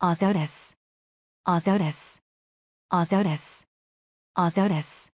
あそうです。あそうです。あそうです。あそうです。